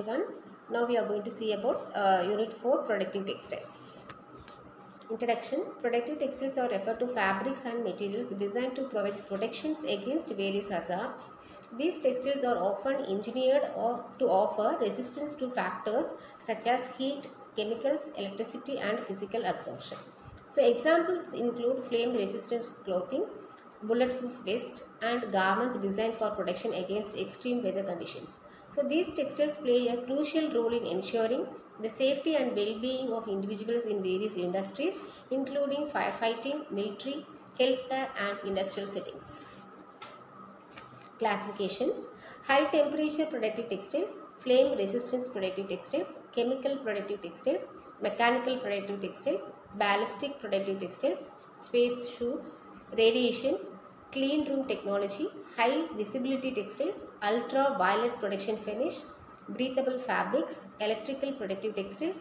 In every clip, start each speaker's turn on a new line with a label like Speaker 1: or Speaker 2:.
Speaker 1: everyone. Now we are going to see about uh, Unit 4 Protective Textiles. Introduction Protective textiles are referred to fabrics and materials designed to provide protections against various hazards. These textiles are often engineered to offer resistance to factors such as heat, chemicals, electricity, and physical absorption. So, examples include flame resistant clothing, bulletproof vest, and garments designed for protection against extreme weather conditions. So, these textiles play a crucial role in ensuring the safety and well-being of individuals in various industries, including firefighting, military, healthcare, and industrial settings. Classification High temperature protective textiles, flame resistance protective textiles, chemical protective textiles, mechanical protective textiles, ballistic protective textiles, space suits, radiation, clean room technology, high visibility textiles, ultraviolet protection finish, breathable fabrics, electrical protective textiles,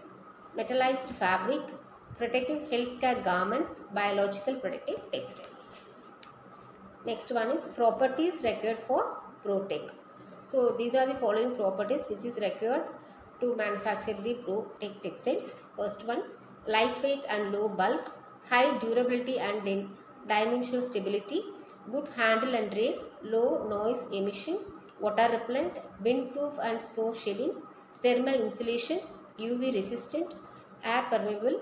Speaker 1: metallized fabric, protective healthcare garments, biological protective textiles. Next one is properties required for ProTech. So these are the following properties which is required to manufacture the ProTech textiles. First one, lightweight and low bulk, high durability and dimensional stability, good handle and drape, low noise emission, water repellent, windproof and snow shedding, thermal insulation, UV resistant, air permeable,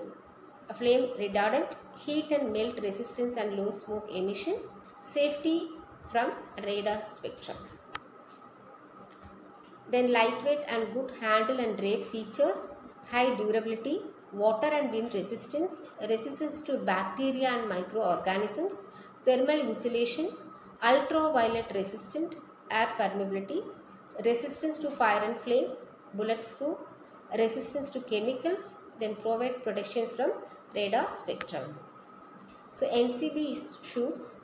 Speaker 1: flame retardant, heat and melt resistance and low smoke emission, safety from radar spectrum. Then lightweight and good handle and drape features, high durability, water and wind resistance, resistance to bacteria and microorganisms, thermal insulation, ultraviolet resistant, air permeability, resistance to fire and flame, bulletproof, resistance to chemicals, then provide protection from radar spectrum. So NCB shoots,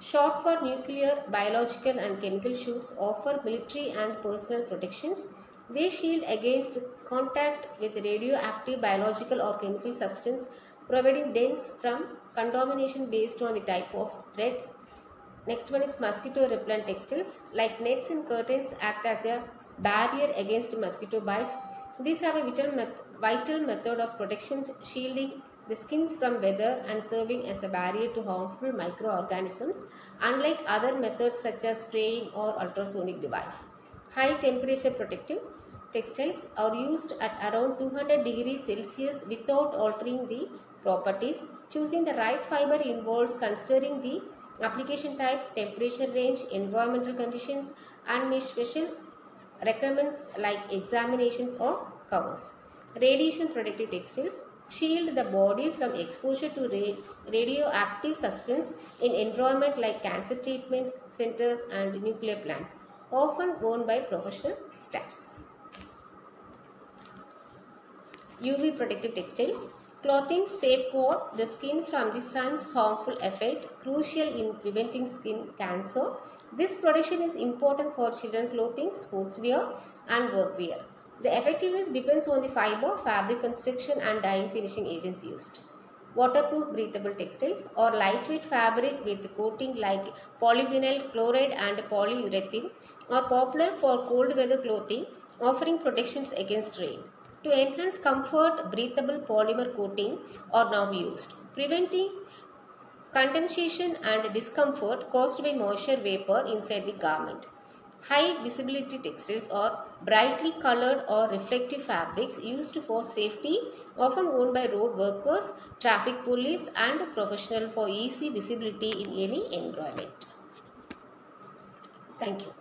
Speaker 1: short for nuclear, biological and chemical shoots offer military and personal protections. They shield against contact with radioactive, biological or chemical substance providing dense from contamination based on the type of thread. Next one is mosquito repellent textiles like nets and curtains act as a barrier against mosquito bites. These have a vital, met vital method of protection shielding the skins from weather and serving as a barrier to harmful microorganisms unlike other methods such as spraying or ultrasonic device. High temperature protective textiles are used at around 200 degrees Celsius without altering the properties. Choosing the right fiber involves considering the application type, temperature range, environmental conditions and may special requirements like examinations or covers. Radiation protective textiles shield the body from exposure to ra radioactive substance in environment like cancer treatment centers and nuclear plants, often worn by professional staffs. UV protective textiles Clothing safeguard the skin from the sun's harmful effect, crucial in preventing skin cancer. This protection is important for children clothing, sportswear and workwear. The effectiveness depends on the fiber, fabric construction and dyeing finishing agents used. Waterproof breathable textiles or lightweight fabric with coating like polyvinyl chloride and polyurethane are popular for cold weather clothing offering protections against rain. To enhance comfort, breathable polymer coating are now used, preventing condensation and discomfort caused by moisture vapor inside the garment. High visibility textiles are brightly colored or reflective fabrics used for safety, often worn by road workers, traffic police and professionals for easy visibility in any environment. Thank you.